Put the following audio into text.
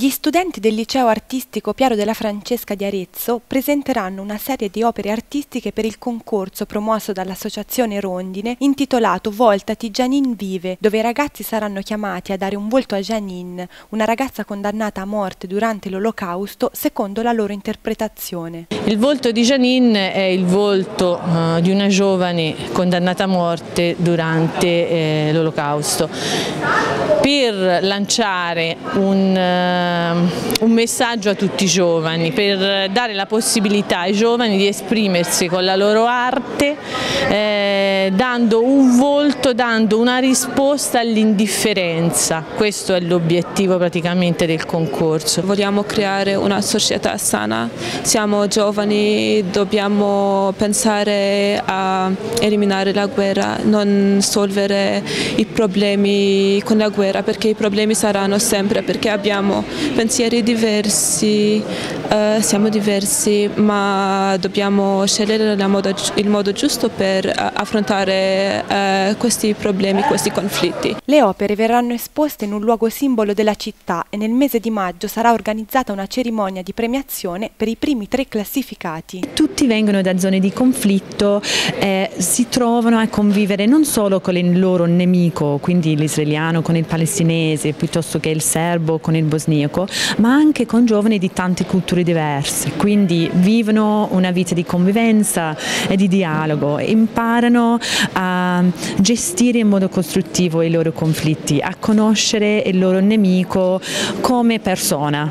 Gli studenti del liceo artistico Piero della Francesca di Arezzo presenteranno una serie di opere artistiche per il concorso promosso dall'associazione Rondine intitolato Voltati Janine Vive, dove i ragazzi saranno chiamati a dare un volto a Janine, una ragazza condannata a morte durante l'olocausto secondo la loro interpretazione. Il volto di Janine è il volto uh, di una giovane condannata a morte durante eh, l'olocausto. Per lanciare un uh, un messaggio a tutti i giovani per dare la possibilità ai giovani di esprimersi con la loro arte eh, dando un volto, dando una risposta all'indifferenza. Questo è l'obiettivo praticamente del concorso. Vogliamo creare una società sana, siamo giovani, dobbiamo pensare a eliminare la guerra, non solvere i problemi con la guerra perché i problemi saranno sempre perché abbiamo pensieri diversi, eh, siamo diversi, ma dobbiamo scegliere modo, il modo giusto per eh, affrontare eh, questi problemi, questi conflitti. Le opere verranno esposte in un luogo simbolo della città e nel mese di maggio sarà organizzata una cerimonia di premiazione per i primi tre classificati. Tutti vengono da zone di conflitto, eh, si trovano a convivere non solo con il loro nemico, quindi l'israeliano con il palestinese, piuttosto che il serbo con il bosniaco, ma anche con giovani di tante culture diverse, quindi vivono una vita di convivenza e di dialogo, imparano a gestire in modo costruttivo i loro conflitti, a conoscere il loro nemico come persona.